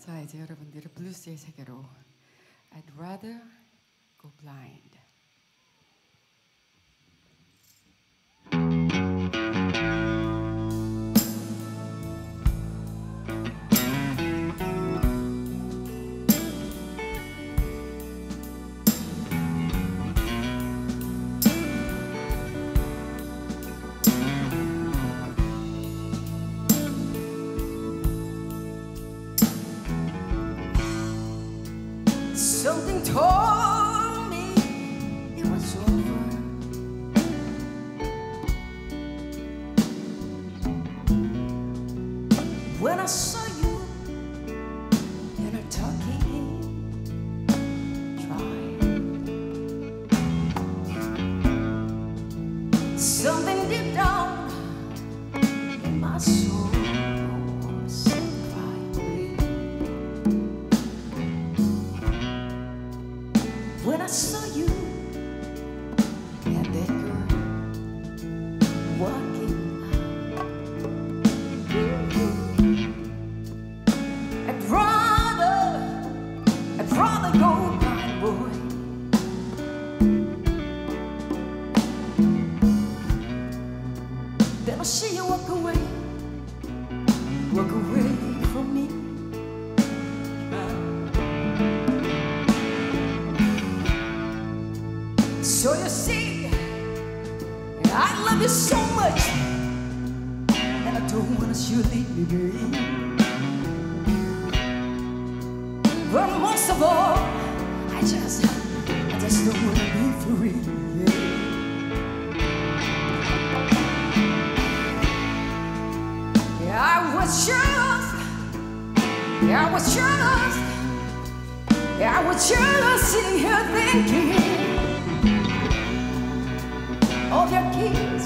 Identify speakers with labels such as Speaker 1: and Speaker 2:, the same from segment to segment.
Speaker 1: 자 이제 여러분들의 블루스의 세계로 I'd rather go blind.
Speaker 2: Something told me it was over. When I saw you in a talking tribe, something deep down in my soul Then I see you walk away, walk away from me. So you see, I love you so much, and I don't wanna see you leave me, babe. But most of all, I just, I just don't wanna be free. Yeah, was yeah, I was yeah, I was just sitting here thinking of your kiss,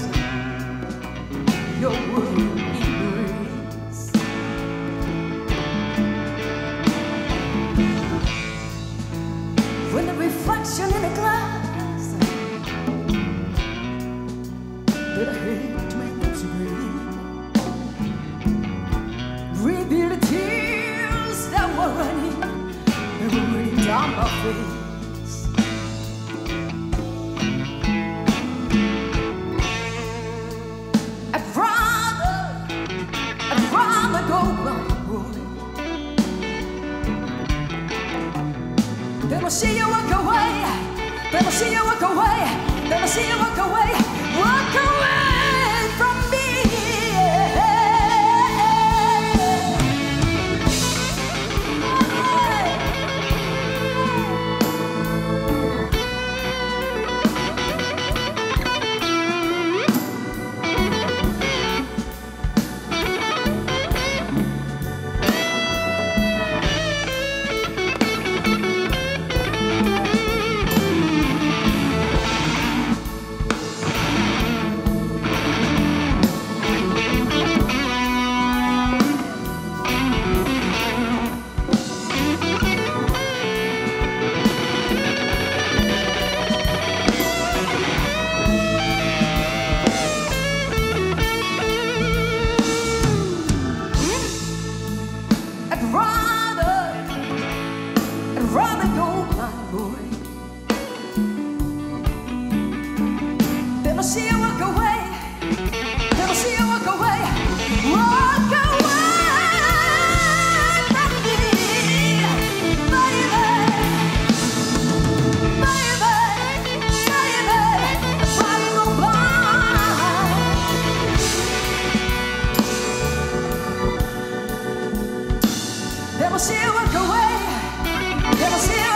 Speaker 2: your warm embrace. When the reflection in the glass Then I see you walk away. Then I see you walk away. Walk away rather go blind, boy. Then I see you walk away. Then I see you walk away. Walk away baby. Baby, go blind. Then I see you walk away. Then I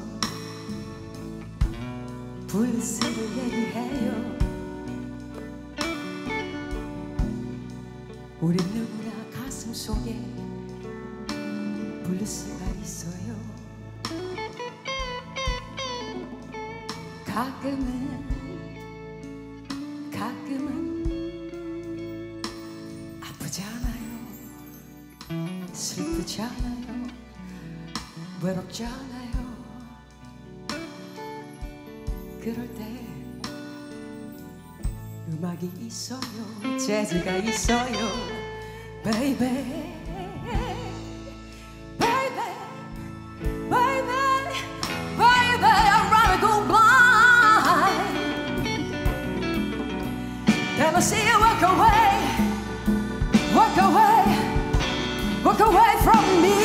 Speaker 2: 불새를 얘기해요. 우리 누구나 가슴 속에 불새가 있어요. 가끔은 가끔은 아프지 않아요 슬프지 않아요 외롭지 않아요 그럴 때 음악이 있어요 재즈가 있어요 baby baby baby baby I'd rather go blind than to see you walk away walk away walk away from me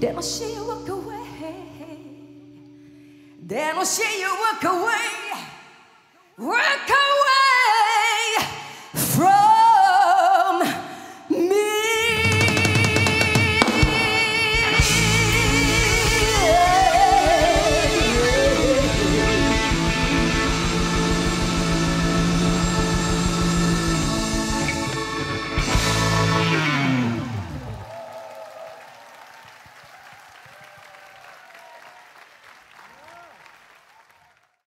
Speaker 2: Then you walk away. Then you walk away. Walk away.